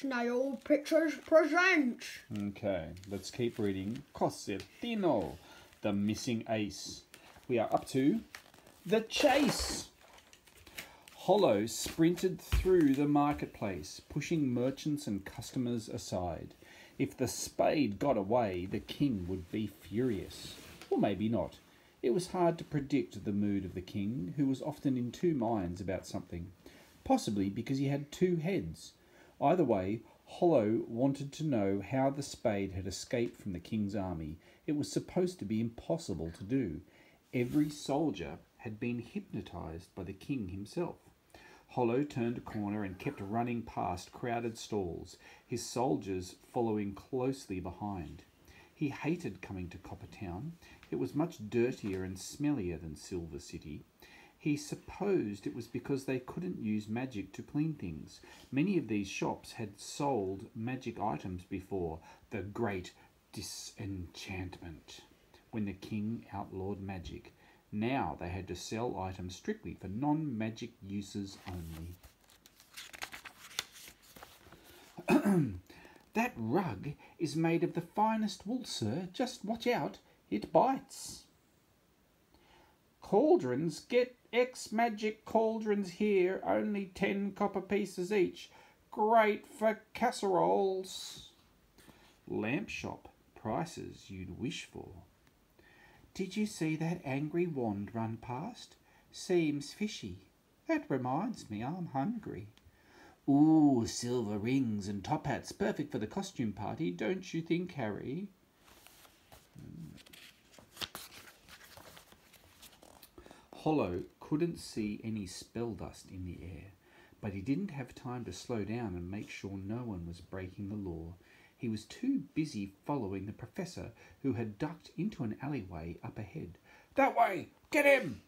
Snail Pictures presents. Okay, let's keep reading. Cosentino, the missing ace. We are up to the chase. Hollow sprinted through the marketplace, pushing merchants and customers aside. If the spade got away, the king would be furious. Or maybe not. It was hard to predict the mood of the king, who was often in two minds about something, possibly because he had two heads. Either way, Hollow wanted to know how the spade had escaped from the king's army. It was supposed to be impossible to do. Every soldier had been hypnotized by the king himself. Hollow turned a corner and kept running past crowded stalls, his soldiers following closely behind. He hated coming to Coppertown. It was much dirtier and smellier than Silver City. He supposed it was because they couldn't use magic to clean things. Many of these shops had sold magic items before the Great Disenchantment, when the king outlawed magic. Now they had to sell items strictly for non magic uses only. that rug is made of the finest wool, sir. Just watch out, it bites. Cauldrons, get X magic cauldrons here, only ten copper pieces each. Great for casseroles. Lamp shop, prices you'd wish for. Did you see that angry wand run past? Seems fishy. That reminds me, I'm hungry. Ooh, silver rings and top hats, perfect for the costume party, don't you think, Harry? Hmm. Hollow couldn't see any spell dust in the air, but he didn't have time to slow down and make sure no one was breaking the law. He was too busy following the professor, who had ducked into an alleyway up ahead. That way! Get him!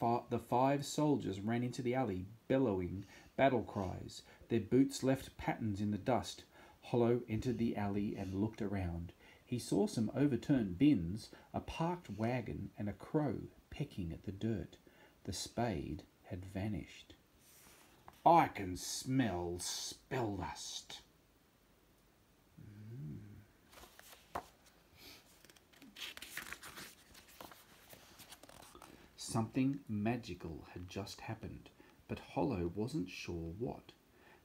the five soldiers ran into the alley, bellowing battle cries. Their boots left patterns in the dust. Hollow entered the alley and looked around. He saw some overturned bins, a parked wagon, and a crow pecking at the dirt. The spade had vanished. I can smell spell dust. Mm. Something magical had just happened, but Hollow wasn't sure what.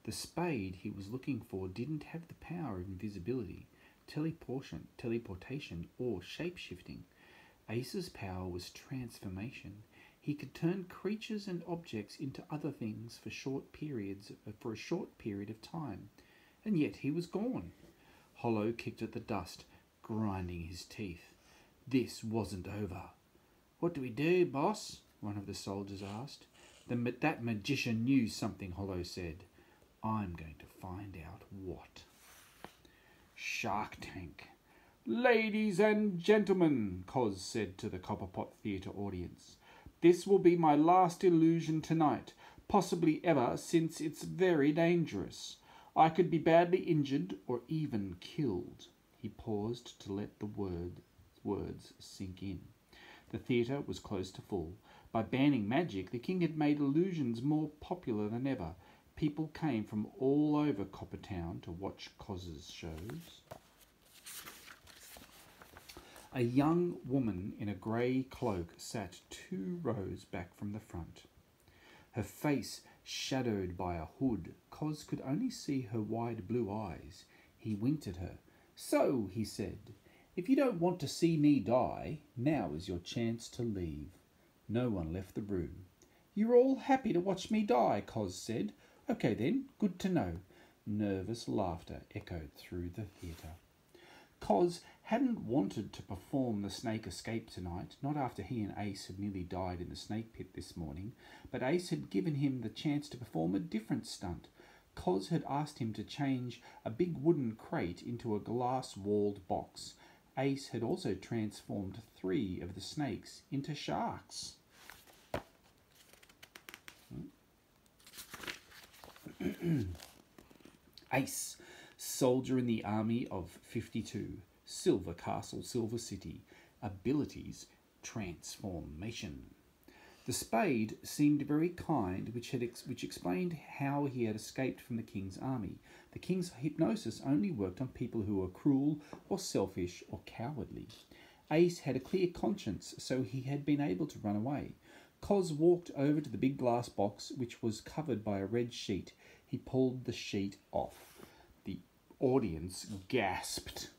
The spade he was looking for didn't have the power of invisibility, teleportation, teleportation or shape-shifting. Ace's power was transformation. He could turn creatures and objects into other things for short periods for a short period of time. And yet he was gone. Hollow kicked at the dust, grinding his teeth. This wasn't over. What do we do, boss? one of the soldiers asked. The, that magician knew something, Hollow said. I'm going to find out what. Shark Tank. Ladies and gentlemen, Coz said to the Copperpot Theatre audience, this will be my last illusion tonight, possibly ever, since it's very dangerous. I could be badly injured or even killed. He paused to let the word, words sink in. The theatre was close to full. By banning magic, the king had made illusions more popular than ever. People came from all over Coppertown to watch Coz's shows. A young woman in a grey cloak sat two rows back from the front. Her face shadowed by a hood, Coz could only see her wide blue eyes. He winked at her. So, he said, if you don't want to see me die, now is your chance to leave. No one left the room. You're all happy to watch me die, Coz said. Okay then, good to know. Nervous laughter echoed through the theatre. Coz hadn't wanted to perform the snake escape tonight, not after he and Ace had nearly died in the snake pit this morning, but Ace had given him the chance to perform a different stunt. Coz had asked him to change a big wooden crate into a glass walled box. Ace had also transformed three of the snakes into sharks. Hmm? Ace Soldier in the Army of 52. Silver Castle, Silver City. Abilities Transformation. The spade seemed very kind, which, had ex- which explained how he had escaped from the king's army. The king's hypnosis only worked on people who were cruel or selfish or cowardly. Ace had a clear conscience, so he had been able to run away. Cos walked over to the big glass box, which was covered by a red sheet. He pulled the sheet off. The audience gasped.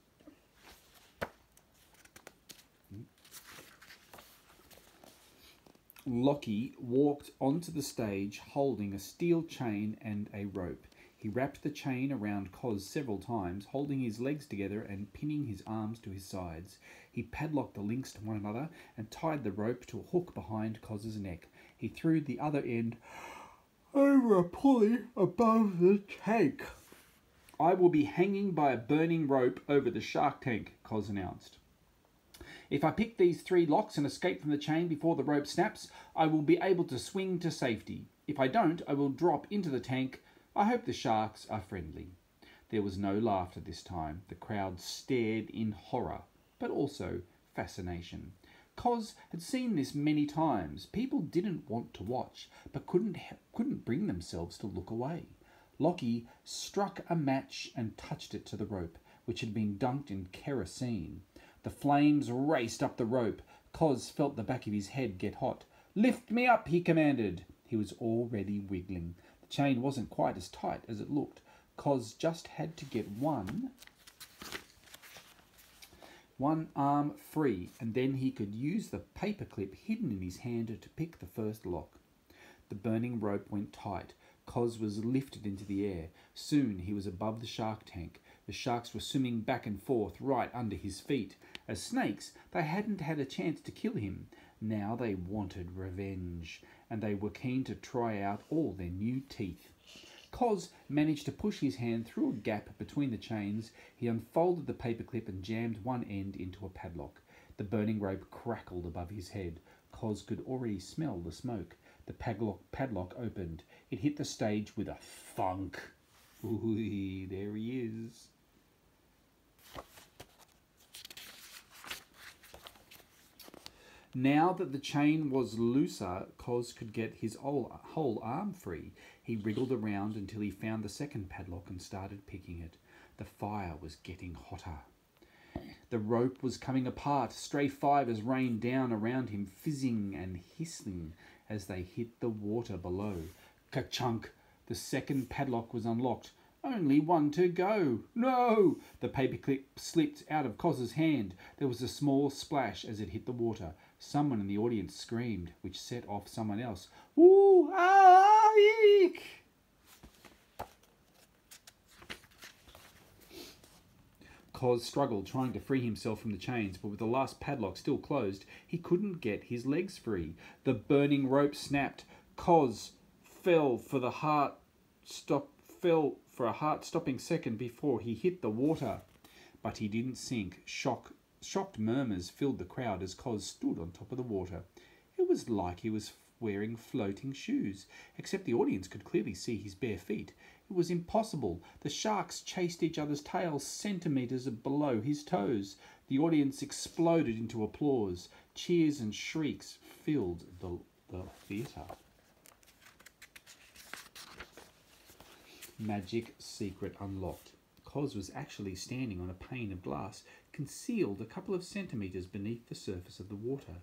Lockie walked onto the stage holding a steel chain and a rope. He wrapped the chain around Cos several times, holding his legs together and pinning his arms to his sides. He padlocked the links to one another and tied the rope to a hook behind Cos's neck. He threw the other end over a pulley above the tank. I will be hanging by a burning rope over the shark tank, Cos announced. If I pick these three locks and escape from the chain before the rope snaps, I will be able to swing to safety. If I don't, I will drop into the tank. I hope the sharks are friendly. There was no laughter this time. The crowd stared in horror, but also fascination. Cos had seen this many times. People didn't want to watch, but couldn't couldn't bring themselves to look away. Lockie struck a match and touched it to the rope, which had been dunked in kerosene. The flames raced up the rope. Cos felt the back of his head get hot. Lift me up, he commanded. He was already wiggling. The chain wasn't quite as tight as it looked. Cos just had to get one one arm free, and then he could use the paperclip hidden in his hand to pick the first lock. The burning rope went tight. Cos was lifted into the air. Soon he was above the shark tank. The sharks were swimming back and forth right under his feet. As snakes, they hadn't had a chance to kill him. Now they wanted revenge, and they were keen to try out all their new teeth. Cos managed to push his hand through a gap between the chains. He unfolded the paperclip and jammed one end into a padlock. The burning rope crackled above his head. Cos could already smell the smoke. The padlock, padlock opened. It hit the stage with a thunk. Ooh, there he is. Now that the chain was looser, Cos could get his whole, arm free. He wriggled around until he found the second padlock and started picking it. The fire was getting hotter. The rope was coming apart. Stray fibers rained down around him, fizzing and hissing as they hit the water below. Ka-chunk! The second padlock was unlocked. Only one to go. No! The paperclip slipped out of Cos's hand. There was a small splash as it hit the water. Someone in the audience screamed, which set off someone else. Ooh, ah, eek! Cos struggled, trying to free himself from the chains, but with the last padlock still closed, he couldn't get his legs free. The burning rope snapped. Cos fell for the heart stop fell for a heart-stopping second before he hit the water. But he didn't sink. Shock Shocked murmurs filled the crowd as Cos stood on top of the water. It was like he was wearing floating shoes, except the audience could clearly see his bare feet. It was impossible. The sharks chased each other's tails centimetres below his toes. The audience exploded into applause. Cheers and shrieks filled the, the theatre. Magic secret unlocked. Cos was actually standing on a pane of glass concealed a couple of centimetres beneath the surface of the water.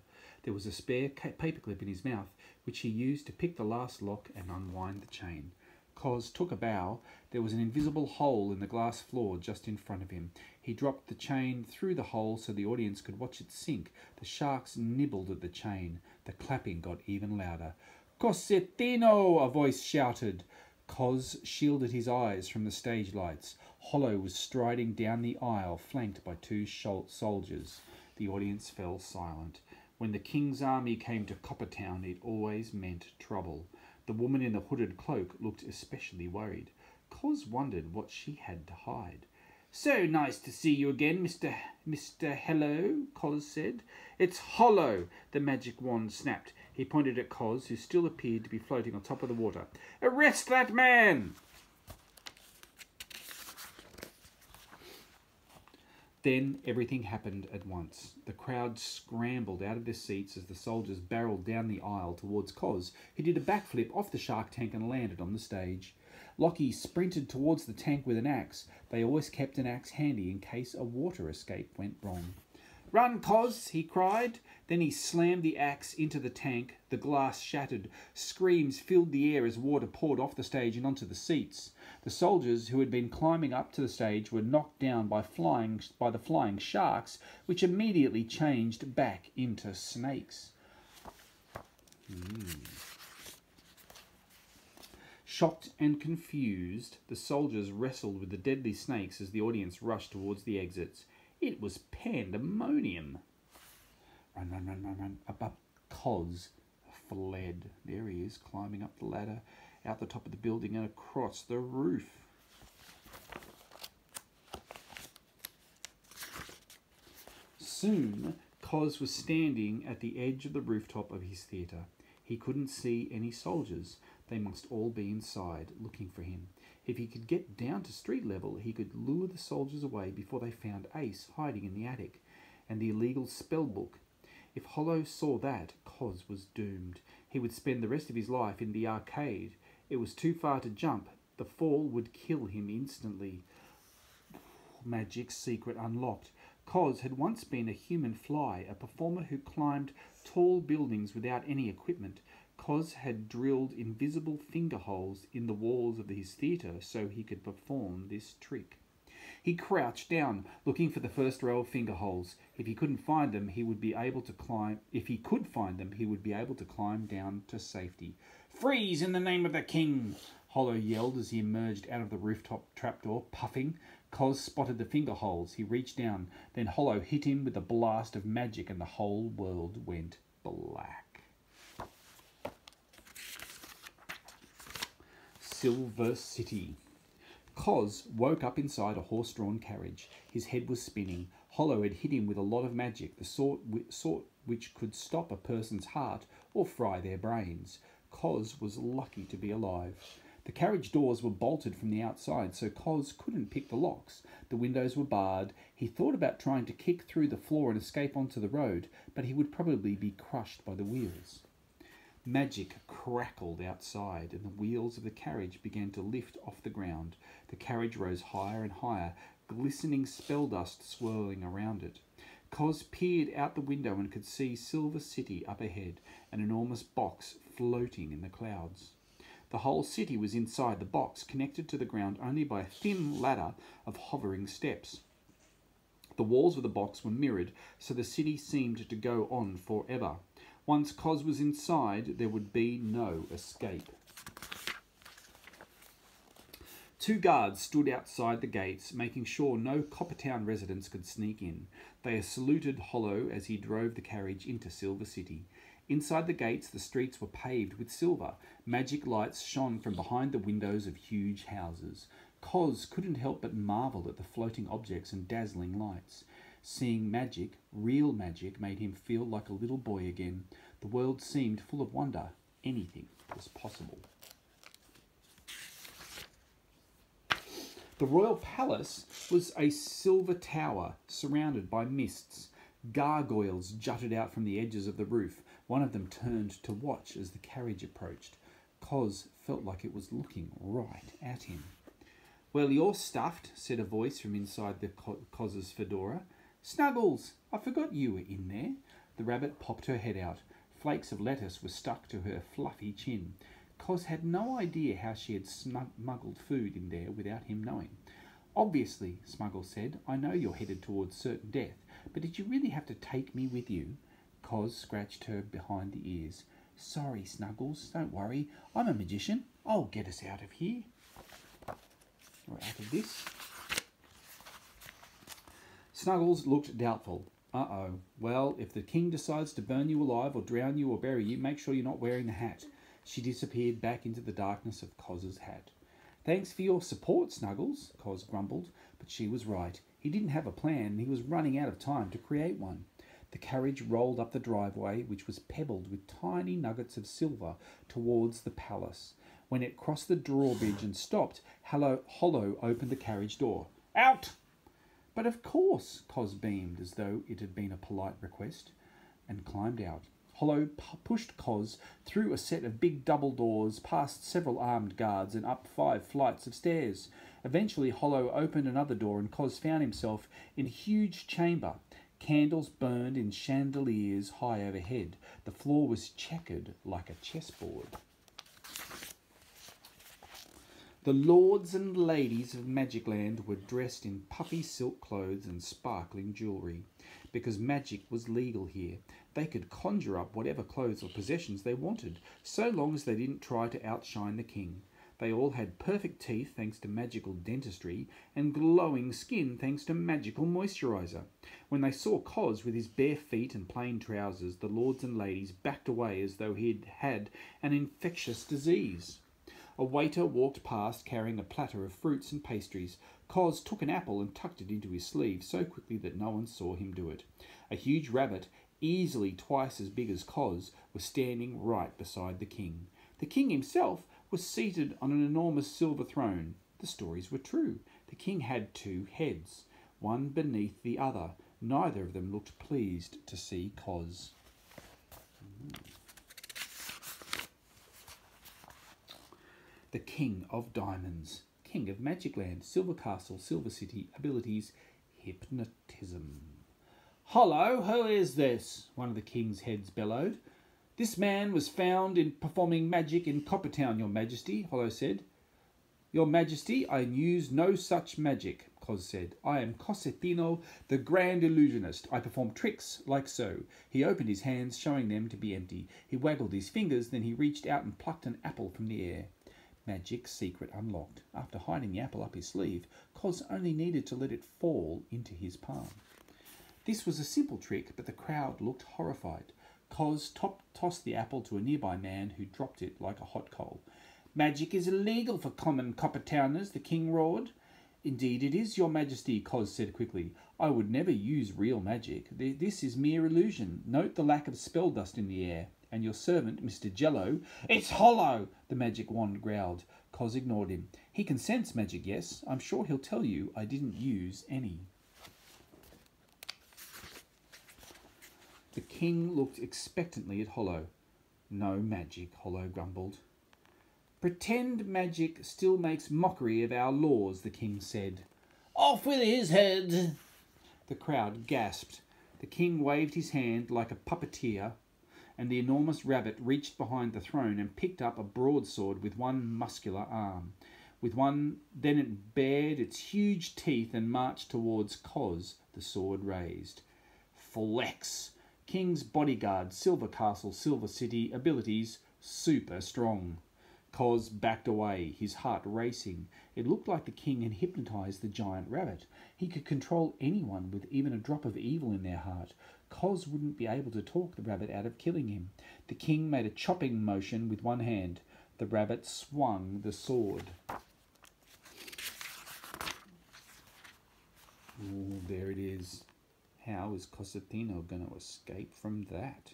There was a spare paperclip in his mouth, which he used to pick the last lock and unwind the chain. Cos took a bow. There was an invisible hole in the glass floor just in front of him. He dropped the chain through the hole so the audience could watch it sink. The sharks nibbled at the chain. The clapping got even louder. Cosentino! a voice shouted. Cos shielded his eyes from the stage lights. Hollow was striding down the aisle, flanked by two soldiers. The audience fell silent. When the king's army came to Coppertown, it always meant trouble. The woman in the hooded cloak looked especially worried. Cos wondered what she had to hide. So nice to see you again, Mr. Mr. Hello, Cos said. It's hollow. The magic wand snapped. He pointed at Cos, who still appeared to be floating on top of the water. Arrest that man! Then everything happened at once. The crowd scrambled out of their seats as the soldiers barreled down the aisle towards Cos, who did a backflip off the shark tank and landed on the stage. Lockie sprinted towards the tank with an axe. They always kept an axe handy in case a water escape went wrong. Run, Cos, he cried. Then he slammed the axe into the tank. The glass shattered. Screams filled the air as water poured off the stage and onto the seats. The soldiers who had been climbing up to the stage were knocked down by flying by the flying sharks, which immediately changed back into snakes. Mm. Shocked and confused, the soldiers wrestled with the deadly snakes as the audience rushed towards the exits. It was pandemonium. Run, run, run, run, run. Up, Cos fled. There he is, climbing up the ladder, out the top of the building and across the roof. Soon, Cos was standing at the edge of the rooftop of his theatre. He couldn't see any soldiers. They must all be inside, looking for him. If he could get down to street level, he could lure the soldiers away before they found Ace hiding in the attic and the illegal spell book. If Hollow saw that, Cos was doomed. He would spend the rest of his life in the arcade. It was too far to jump. The fall would kill him instantly. Magic secret unlocked. Cos had once been a human fly, a performer who climbed tall buildings without any equipment. Cos had drilled invisible finger holes in the walls of his theatre so he could perform this trick. He crouched down, looking for the first row of finger holes. If he couldn't find them, he would be able to climb. If he could find them, he would be able to climb down to safety. Freeze in the name of the king! Hollow yelled as he emerged out of the rooftop trapdoor, puffing. Cos spotted the finger holes. He reached down. Then Hollow hit him with a blast of magic, and the whole world went black. Silver City. Cos woke up inside a horse drawn carriage. His head was spinning. Hollow had hit him with a lot of magic, the sort, sort which could stop a person's heart or fry their brains. Cos was lucky to be alive. The carriage doors were bolted from the outside, so Cos couldn't pick the locks. The windows were barred. He thought about trying to kick through the floor and escape onto the road, but he would probably be crushed by the wheels. Magic crackled outside, and the wheels of the carriage began to lift off the ground. The carriage rose higher and higher, glistening spell dust swirling around it. Cos peered out the window and could see Silver City up ahead, an enormous box floating in the clouds. The whole city was inside the box, connected to the ground only by a thin ladder of hovering steps. The walls of the box were mirrored, so the city seemed to go on forever. Once Cos was inside, there would be no escape. Two guards stood outside the gates, making sure no Coppertown residents could sneak in. They saluted Hollow as he drove the carriage into Silver City. Inside the gates, the streets were paved with silver. Magic lights shone from behind the windows of huge houses. Cos couldn't help but marvel at the floating objects and dazzling lights. Seeing magic, real magic, made him feel like a little boy again. The world seemed full of wonder. Anything was possible. The royal palace was a silver tower surrounded by mists. Gargoyles jutted out from the edges of the roof. One of them turned to watch as the carriage approached. Cos felt like it was looking right at him. Well, you're stuffed, said a voice from inside the Cos's fedora. Snuggles, I forgot you were in there. The rabbit popped her head out. Flakes of lettuce were stuck to her fluffy chin. Cos had no idea how she had smuggled food in there without him knowing. Obviously, Smuggles said, I know you're headed towards certain death, but did you really have to take me with you? Cos scratched her behind the ears. Sorry, Snuggles, don't worry. I'm a magician. I'll get us out of here. Or out of this. Snuggles looked doubtful. Uh-oh. Well, if the king decides to burn you alive or drown you or bury you, make sure you're not wearing the hat. She disappeared back into the darkness of Cos's hat. Thanks for your support, Snuggles, Cos grumbled, but she was right. He didn't have a plan, and he was running out of time to create one. The carriage rolled up the driveway, which was pebbled with tiny nuggets of silver, towards the palace. When it crossed the drawbridge and stopped, Hollow opened the carriage door. Out! But of course, Cos beamed as though it had been a polite request and climbed out. Hollow pushed Cos through a set of big double doors, past several armed guards, and up five flights of stairs. Eventually, Hollow opened another door, and Cos found himself in a huge chamber. Candles burned in chandeliers high overhead. The floor was checkered like a chessboard. The lords and ladies of Magicland were dressed in puffy silk clothes and sparkling jewellery. Because magic was legal here, they could conjure up whatever clothes or possessions they wanted, so long as they didn't try to outshine the king. They all had perfect teeth thanks to magical dentistry, and glowing skin thanks to magical moisturiser. When they saw Cos with his bare feet and plain trousers, the lords and ladies backed away as though he'd had an infectious disease. A waiter walked past carrying a platter of fruits and pastries. Cos took an apple and tucked it into his sleeve so quickly that no one saw him do it. A huge rabbit, easily twice as big as Cos, was standing right beside the king. The king himself was seated on an enormous silver throne. The stories were true. The king had two heads, one beneath the other. Neither of them looked pleased to see Cos. The King of Diamonds, King of Magicland, Silver Castle, Silver City, abilities, hypnotism. Hollow, who is this? One of the king's heads bellowed. This man was found in performing magic in Coppertown, your majesty, Hollow said. Your majesty, I use no such magic, Cos said. I am Cosentino, the grand illusionist. I perform tricks like so. He opened his hands, showing them to be empty. He waggled his fingers, then he reached out and plucked an apple from the air. Magic secret unlocked. After hiding the apple up his sleeve, Cos only needed to let it fall into his palm. This was a simple trick, but the crowd looked horrified. Cos top tossed the apple to a nearby man who dropped it like a hot coal. Magic is illegal for common Coppertowners, the king roared. Indeed it is, your majesty, Cos said quickly. I would never use real magic. This is mere illusion. Note the lack of spell dust in the air. And your servant, Mr. Jello, it's hollow, the magic wand growled. Cos ignored him. He can sense magic, yes. I'm sure he'll tell you I didn't use any. The king looked expectantly at Hollow. No magic, Hollow grumbled. Pretend magic still makes mockery of our laws, the king said. Off with his head! The crowd gasped. The king waved his hand like a puppeteer, and the enormous rabbit reached behind the throne and picked up a broadsword with one muscular arm. With one, then it bared its huge teeth and marched towards Cos, the sword raised. Flex! King's bodyguard, Silver Castle, Silver City, abilities super strong. Cos backed away, his heart racing. It looked like the king had hypnotized the giant rabbit. He could control anyone with even a drop of evil in their heart. Cos wouldn't be able to talk the rabbit out of killing him. The king made a chopping motion with one hand. The rabbit swung the sword. There it is. How is Cosentino going to escape from that?